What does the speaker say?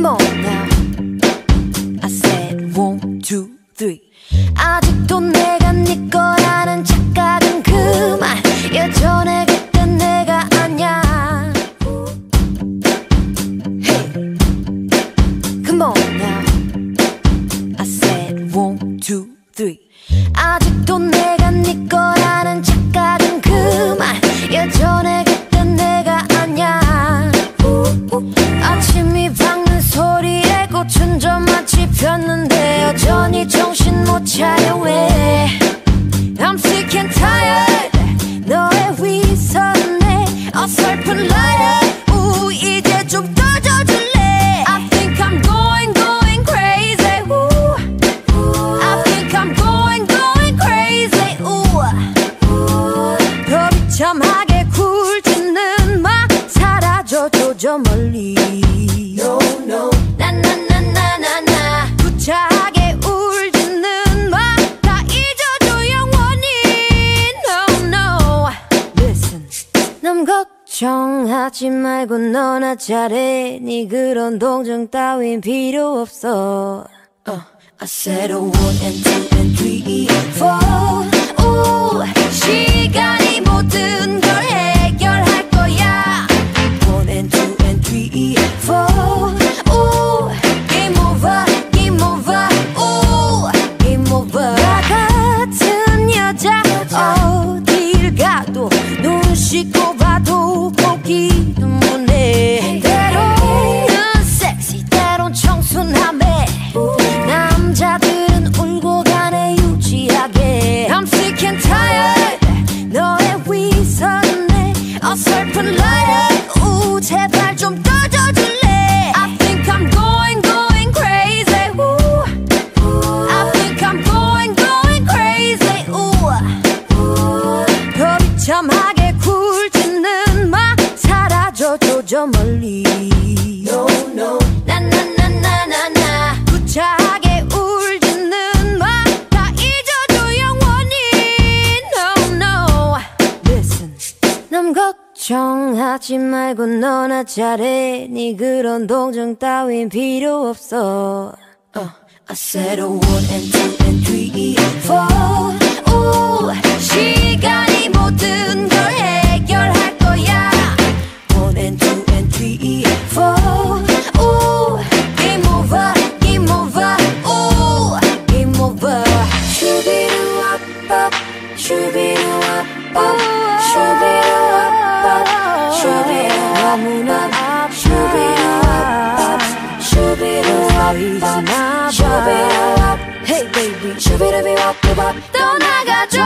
Come on now. I said one, two, three. 아직도 내가 네 거라는 착각은 그만. 예전에 그땐 내가 아냐. Hey. Come on now. I said one, two, three. 아직도 내가 네거 폈는데 여전히 정신 못 차려 왜 I'm sick and tired 너의 위선에 어설픈 lighter 우 이제 좀 꺼져줄래 I think I'm going going crazy 우 I think I'm going going crazy 우 별이참하게 굴지는 마 사라져줘 저 멀리 남 걱정하지 말고 너나 잘해 네 그런 동정 따윈 필요 없어 uh, I said a one and two and three four 오 멀리. No no. 나나나나나나. 구차하게 울지는 마다 잊어줘 영원히. No no. Listen. 남 걱정하지 말고 너나 잘해. 네 그런 동정 따윈 필요 없어. uh, I said a one and Hey baby 슈비루비와빠 떠나가줘